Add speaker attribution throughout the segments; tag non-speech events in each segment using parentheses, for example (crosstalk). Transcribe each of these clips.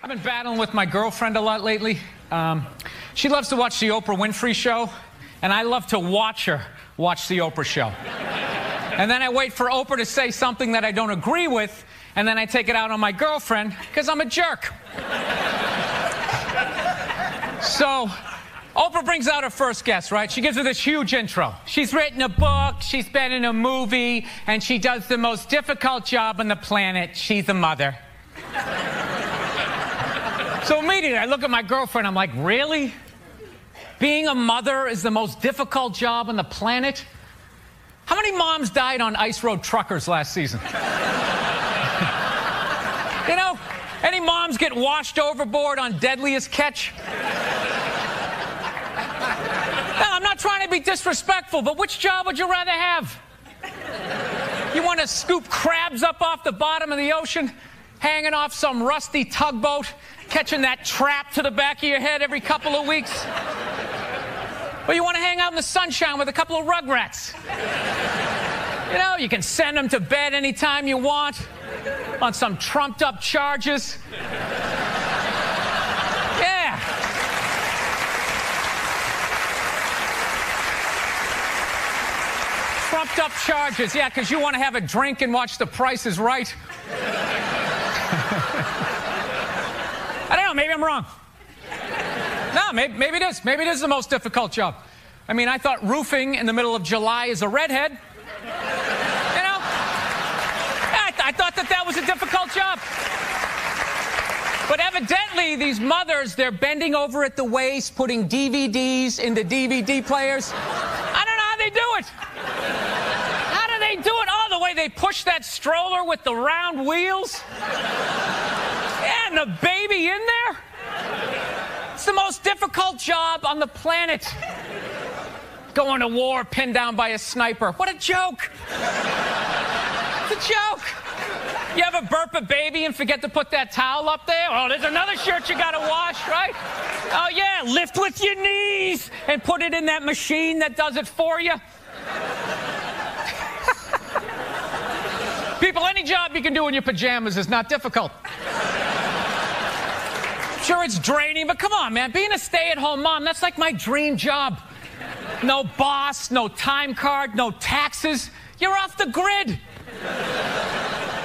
Speaker 1: I've been battling with my girlfriend a lot lately. Um, she loves to watch the Oprah Winfrey Show, and I love to watch her watch the Oprah Show. And then I wait for Oprah to say something that I don't agree with, and then I take it out on my girlfriend because I'm a jerk. so, Oprah brings out her first guest, right? She gives her this huge intro. She's written a book, she's been in a movie, and she does the most difficult job on the planet. She's a mother. So immediately I look at my girlfriend, I'm like, really? Being a mother is the most difficult job on the planet? How many moms died on ice road truckers last season? (laughs) you know, any moms get washed overboard on deadliest catch? I'm not trying to be disrespectful, but which job would you rather have? You want to scoop crabs up off the bottom of the ocean, hanging off some rusty tugboat, catching that trap to the back of your head every couple of weeks? Or you want to hang out in the sunshine with a couple of rugrats? You know, you can send them to bed anytime you want on some trumped up charges. Yeah. Trumped up charges, yeah, because you want to have a drink and watch The Price is Right. I don't know, maybe I'm wrong. No, maybe, maybe it is. Maybe it is the most difficult job. I mean, I thought roofing in the middle of July is a redhead. You know? I, th- I thought that that was a difficult job. But evidently, these mothers, they're bending over at the waist, putting DVDs into DVD players. I don't know how they do it. How do they do it? Oh, the way they push that stroller with the round wheels. And the baby in there. It's the most difficult job on the planet. Going to war pinned down by a sniper. What a joke! It's a joke. You ever burp a baby and forget to put that towel up there? Oh, there's another shirt you gotta wash, right? Oh, yeah, lift with your knees and put it in that machine that does it for you. People, any job you can do in your pajamas is not difficult. Sure, it's draining, but come on, man. Being a stay at home mom, that's like my dream job. No boss, no time card, no taxes. You're off the grid.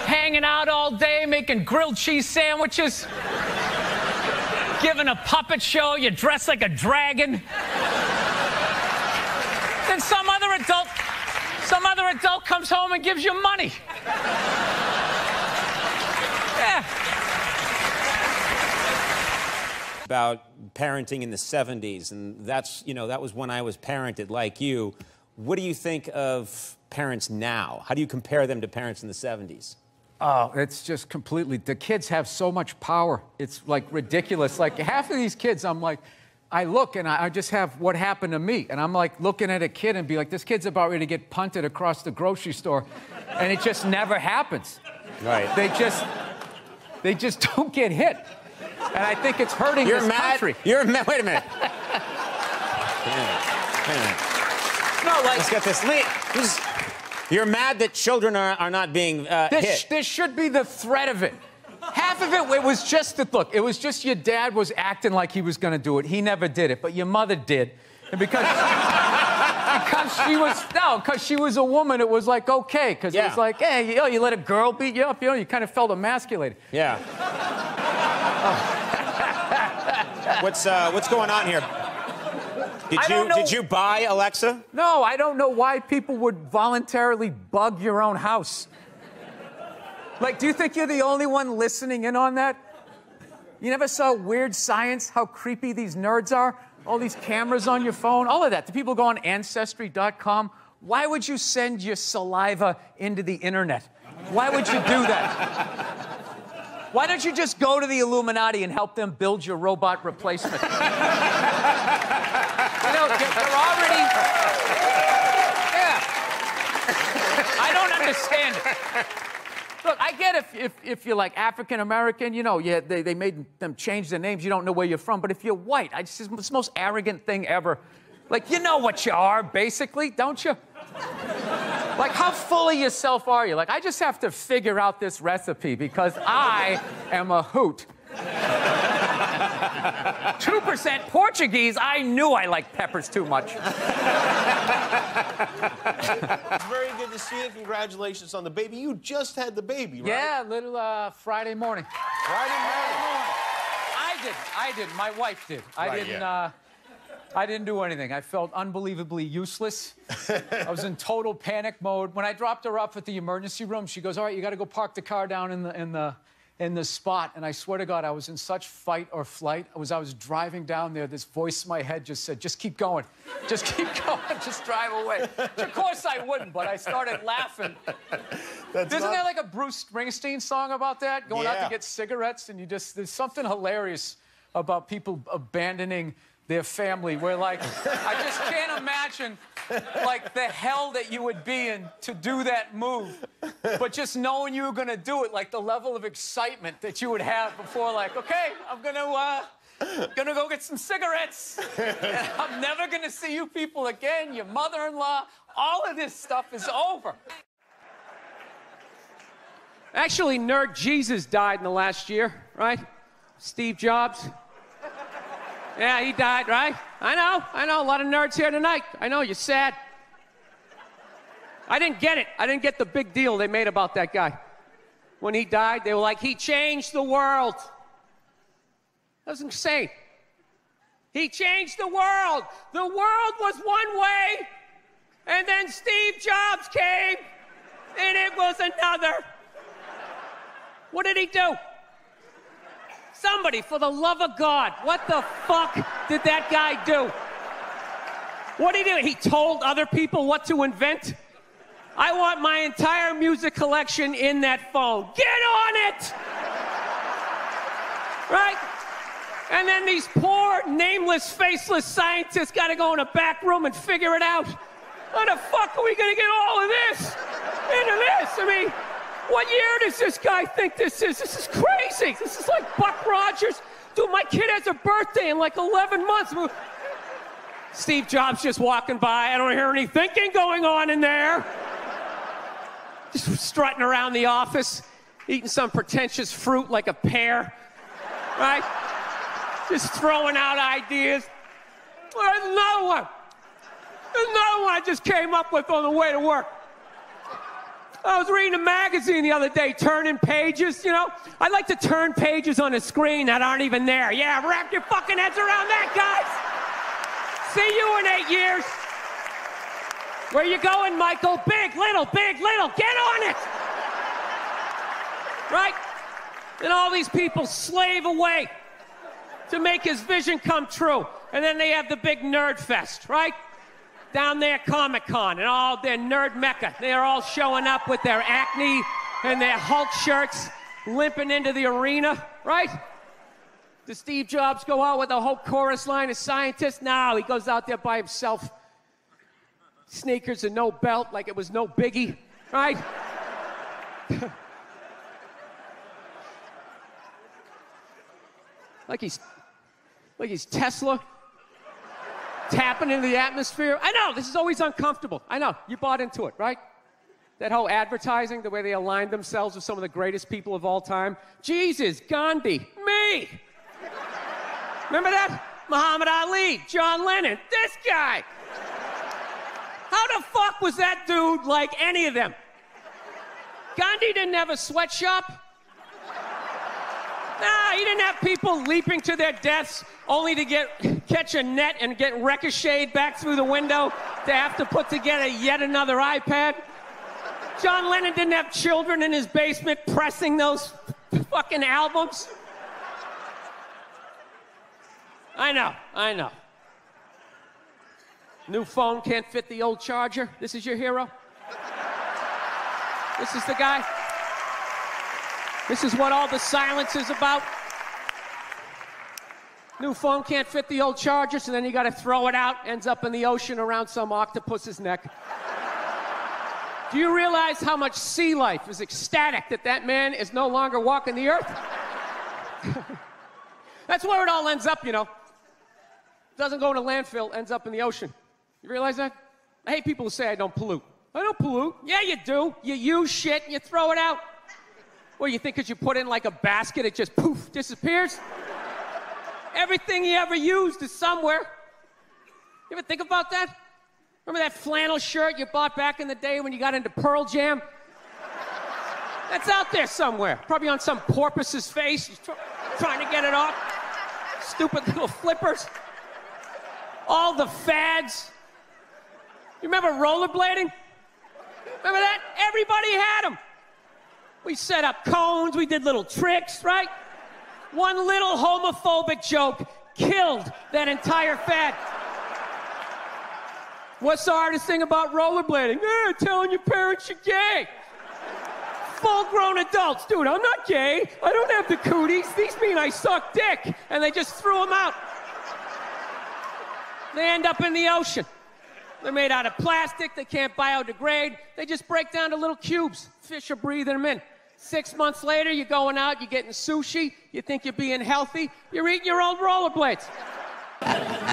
Speaker 1: Hanging out all day, making grilled cheese sandwiches, giving a puppet show, you dress like a dragon. Then some other adult, some other adult comes home and gives you money. Yeah.
Speaker 2: about parenting in the 70s, and that's, you know, that was when I was parented like you. What do you think of parents now? How do you compare them to parents in the 70s?
Speaker 3: Oh, it's just completely. The kids have so much power. It's like ridiculous. Like half of these kids, I'm like, I look and I just have what happened to me. And I'm like looking at a kid and be like, this kid's about ready to get punted across the grocery store. And it just never happens.
Speaker 2: Right.
Speaker 3: They just, they just (laughs) don't get hit. And I think it's hurting
Speaker 2: You're
Speaker 3: this
Speaker 2: mad.
Speaker 3: country.
Speaker 2: You're mad. Wait a minute. Wait a minute. Wait a minute.
Speaker 3: No, like,
Speaker 2: Let's get this. Lee, this- You're mad that children are, are not being uh,
Speaker 3: This,
Speaker 2: hit.
Speaker 3: this should be the threat of it. Half of it, it was just that, look, it was just your dad was acting like he was going to do it. He never did it, but your mother did. And because, because she was, no, because she was a woman, it was like, okay. Because it was like, hey, you, know, you let a girl beat you up, you know, you kind of felt emasculated.
Speaker 2: Yeah. what's uh, what's going on here? Did
Speaker 3: I
Speaker 2: you
Speaker 3: know-
Speaker 2: did you buy Alexa?
Speaker 3: No, I don't know why people would voluntarily bug your own house. Like, do you think you're the only one listening in on that? You never saw Weird Science, how creepy these nerds are? All these cameras on your phone, all of that. Do people go on Ancestry.com? Why would you send your saliva into the internet? Why would you do that? Why don't you just go to the Illuminati and help them build your robot replacement? (laughs) you know, you're already. Yeah. I don't understand it. Look, I get if, if, if you're like African American, you know, yeah, they, they made them change their names, you don't know where you're from. But if you're white, I just, it's the most arrogant thing ever. Like, you know what you are, basically, don't you? Like, how full of yourself are you? Like, I just have to figure out this recipe because I am a hoot.
Speaker 1: 2% Portuguese, I knew I liked peppers too much.
Speaker 4: Very good to see you. Congratulations on the baby. You just had the baby, right?
Speaker 1: Yeah, little uh, Friday morning.
Speaker 4: Friday morning.
Speaker 1: I didn't. I didn't. My wife did. I
Speaker 4: Right,
Speaker 1: didn't.
Speaker 4: yeah.
Speaker 1: Uh, I didn't do anything. I felt unbelievably useless. I was in total panic mode. When I dropped her off at the emergency room, she goes, "All right, you got to go park the car down in the in the in the spot." And I swear to God, I was in such fight or flight. I was I was driving down there. This voice in my head just said, "Just keep going. Just keep (laughs) going. Just drive away." Which of course I wouldn't, but I started laughing.
Speaker 4: That's
Speaker 1: Isn't
Speaker 4: not-
Speaker 1: there like a Bruce Springsteen song about that? Going out to get cigarettes and you just, there's something hilarious about people abandoning their family where like, I just can't imagine like the hell that you would be in to do that move. But just knowing you were gonna do it, like the level of excitement that you would have before like, okay, I'm gonna, uh, gonna go get some cigarettes. (laughs) I'm never gonna see you people again, your mother-in-law. All of this stuff is over.
Speaker 5: Actually, Nerd Jesus died in the last year, right? Steve Jobs. Yeah, he died, right? I know, I know. A lot of nerds here tonight. I know, you're sad. I didn't get it. I didn't get the big deal they made about that guy. When he died, they were like, he changed the world. That was insane. He changed the world. The world was one way, and then Steve Jobs came, and it was another. What did he do? Somebody, for the love of God, what the fuck did that guy do? What did he do? He told other people what to invent? I want my entire music collection in that phone. Get on it! Right? And then these poor, nameless, faceless scientists got to go in a back room and figure it out. How the fuck are we going to get all of this into this? I mean, what year does this guy think this is? This is crazy. This is like Buck Rogers. Dude, my kid has a birthday in like 11 months. Steve Jobs just walking by. I don't hear any thinking going on in there. Just strutting around the office, eating some pretentious fruit like a pear. Right? Just throwing out ideas. There's another one. There's another one I just came up with on the way to work. I was reading a magazine the other day, turning pages, you know? I like to turn pages on a screen that aren't even there. Yeah, wrap your fucking heads around that, guys. See you in eight years. Where you going, Michael? Big, little, big, little. Get on it. Right? And all these people slave away to make his vision come true. And then they have the big nerd fest, right? Down there, Comic Con, and all their nerd mecca. They're all showing up with their acne and their Hulk shirts, limping into the arena, right? Does Steve Jobs go out with a whole chorus line of scientists? No, he goes out there by himself. Sneakers and no belt, like it was no biggie, right? (laughs) like he's like he's Tesla tapping into the atmosphere. I know, this is always uncomfortable. I know, you bought into it, right? That whole advertising, the way they aligned themselves with some of the greatest people of all time. Jesus, Gandhi, me. Remember that? Muhammad Ali, John Lennon, this guy. How the fuck was that dude like any of them? Gandhi didn't have a sweatshop. Nah, he didn't have people leaping to their deaths only to get catch a net and get ricocheted back through the window to have to put together yet another iPad. John Lennon didn't have children in his basement pressing those fucking albums. I know, I know. New phone can't fit the old charger. This is your hero? This is the guy? This is what all the silence is about? New phone can't fit the old charger, so then you gotta throw it out, ends up in the ocean around some octopus's neck. Do you realize how much sea life is ecstatic that that man is no longer walking the earth? (laughs) That's where it all ends up, you know. It Doesn't go in a landfill, ends up in the ocean. You realize that? I hate people who say I don't pollute. I don't pollute. Yeah, you do. You use shit and you throw it out. Do you think? Because you put in like a basket, it just poof disappears? Everything he ever used is somewhere. You ever think about that? Remember that flannel shirt you bought back in the day when you got into Pearl Jam? That's out there somewhere. Probably on some porpoise's face. He's tr- trying to get it off. Stupid little flippers. All the fads. You remember rollerblading? Remember that? Everybody had them. We set up cones, we did little tricks, right? One little homophobic joke killed that entire fad. What's the hardest thing about rollerblading? Eh, telling your parents you're gay. Full grown adults, dude, I'm not gay. I don't have the cooties. These mean I suck dick. And they just threw them out. They end up in the ocean. They're made out of plastic, they can't biodegrade. They just break down to little cubes. Fish are breathing them in. Six months later, you're going out, you're getting sushi, you think you're being healthy, you're eating your old rollerblades.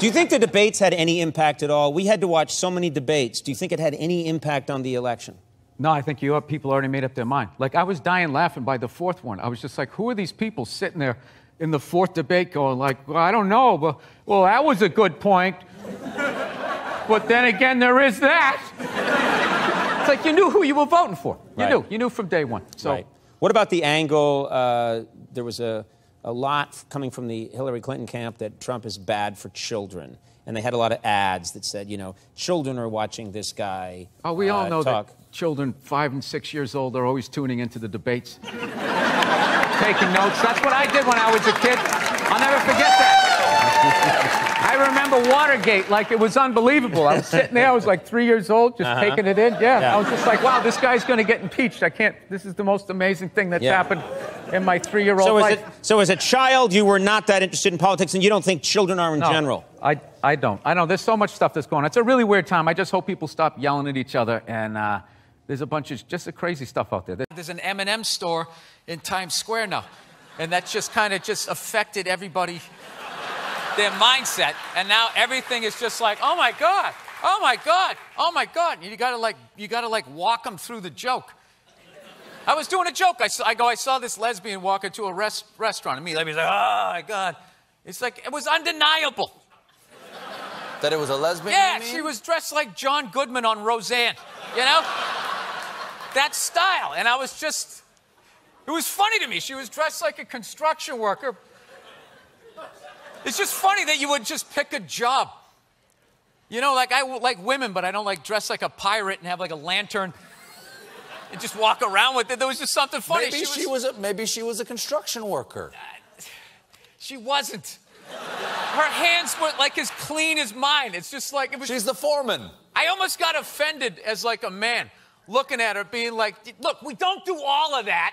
Speaker 2: Do you think the debates had any impact at all? We had to watch so many debates. Do you think it had any impact on the election?
Speaker 1: No, I think you have people already made up their mind. Like I was dying laughing by the fourth one. I was just like, who are these people sitting there in the fourth debate going like, well, I don't know, but well, that was a good point. (laughs) but then again, there is that. (laughs) it's like you knew who you were voting for. You
Speaker 2: Right.
Speaker 1: knew. You knew from day one. So
Speaker 2: Right. What about the angle? Uh, there was a, a lot coming from the Hillary Clinton camp that Trump is bad for children. And they had a lot of ads that said, you know, children are watching this guy.
Speaker 1: Oh, we all
Speaker 2: uh,
Speaker 1: know
Speaker 2: talk.
Speaker 1: that children five and six years old are always tuning into the debates, (laughs) taking notes. That's what I did when I was a kid. I'll never forget that. I remember Watergate like it was unbelievable. I was sitting there, I was like three years old, just taking it in. Yeah,
Speaker 2: Yeah.
Speaker 1: I was just like, wow, this guy's going to get impeached. I can't, this is the most amazing thing that's
Speaker 2: Yeah.
Speaker 1: happened in my three year old
Speaker 2: So,
Speaker 1: life.
Speaker 2: as a, so as a child, you were not that interested in politics, and you don't think children are in
Speaker 1: No,
Speaker 2: general.
Speaker 1: I, I don't. I know there's so much stuff that's going on. It's a really weird time. I just hope people stop yelling at each other. And uh, there's a bunch of just a crazy stuff out there.
Speaker 6: There's an M&M store in Times Square now, and that's just kind of just affected everybody, their mindset, and now everything is just like, oh my god, oh my god, oh my god. And you gotta like, you gotta like walk them through the joke. I was doing a joke. I, saw, I go, I saw this lesbian walk into a res- restaurant, and me, like, like, oh my god. It's like it was undeniable.
Speaker 7: That it was a lesbian?
Speaker 6: Yeah, she was dressed like John Goodman on Roseanne, you know? that style. And I was just, it was funny to me. She was dressed like a construction worker. It's just funny that you would just pick a job. You know, like I like women, but I don't like dress like a pirate and have like a lantern and just walk around with it. There was just something funny.
Speaker 7: Maybe she was a maybe she was a construction worker. (sighs)
Speaker 6: She wasn't. Her hands were like as clean as mine. It's just like it was.
Speaker 7: She's the foreman.
Speaker 6: I almost got offended as like a man looking at her, being like, "Look, we don't do all of that,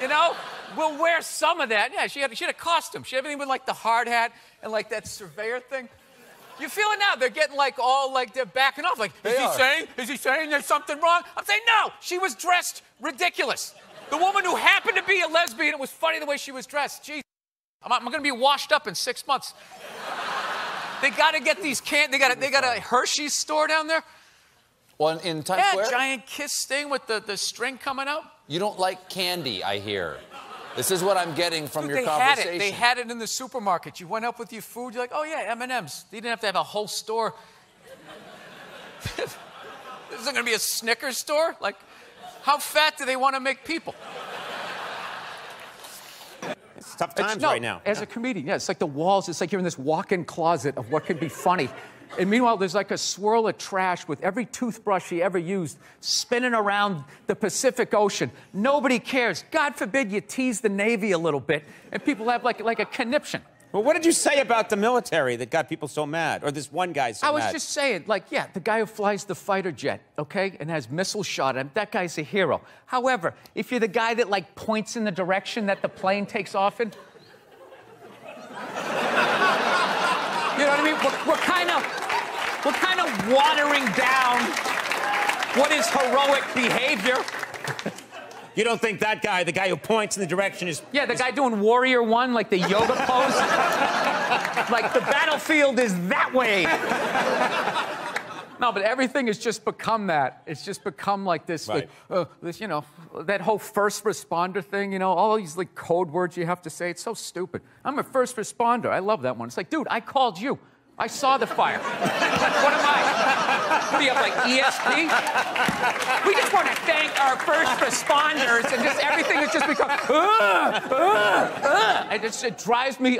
Speaker 6: you know. We'll wear some of that." Yeah, she had she had a costume. She had everything with like the hard hat and like that surveyor thing. You feel it now? They're getting like all like they're backing off. Like, is he
Speaker 7: are.
Speaker 6: saying? Is he saying there's something wrong? I'm saying no. She was dressed ridiculous. The woman who happened to be a lesbian. It was funny the way she was dressed. Jeez, I'm, I'm going to be washed up in six months. They got to get these can. They got they got a Hershey's store down there.
Speaker 7: Well, in, Times
Speaker 6: Yeah,
Speaker 7: Square,
Speaker 6: giant kiss thing with the, the string coming out.
Speaker 7: You don't like candy, I hear. This is what I'm getting from
Speaker 6: Dude,
Speaker 7: your
Speaker 6: they had
Speaker 7: conversation.
Speaker 6: it. They had it in the supermarket. You went up with your food. You're like, oh yeah, M and M's. They didn't have to have a whole store. (laughs) this isn't going to be a Snickers store. Like, how fat do they want to make people?
Speaker 2: It's tough
Speaker 1: It's-
Speaker 2: times
Speaker 1: no,
Speaker 2: right now.
Speaker 1: As a comedian, yeah, it's like the walls. It's like you're in this walk-in closet of what could be funny. And meanwhile, there's like a swirl of trash with every toothbrush he ever used spinning around the Pacific Ocean. Nobody cares. God forbid you tease the Navy a little bit, and people have like, like a conniption.
Speaker 2: Well, what did you say about the military that got people so mad, or this one guy so
Speaker 1: I was
Speaker 2: mad?
Speaker 1: just saying, like, yeah, the guy who flies the fighter jet, okay, and has missiles shot at him, that guy's a hero. However, if you're the guy that like points in the direction that the plane takes off in, (laughs) you know what I mean? We're, we're kind of, we're kind of watering down what is heroic behavior. (laughs)
Speaker 2: You don't think that guy, the guy who points in the direction, is
Speaker 1: Yeah, the guy doing Warrior One, like the yoga pose. (laughs) like the battlefield is that way. No, but everything has just become that. It's just become like this,
Speaker 4: Right.
Speaker 1: like, uh, this, you know, that whole first responder thing. You know, all these like code words you have to say. It's so stupid. I'm a first responder. I love that one. It's like, dude, I called you. I saw the fire. what am I? What do you have, like ESP? We just want to thank our first responders, and just everything has just become. Uh, uh, uh. It drives me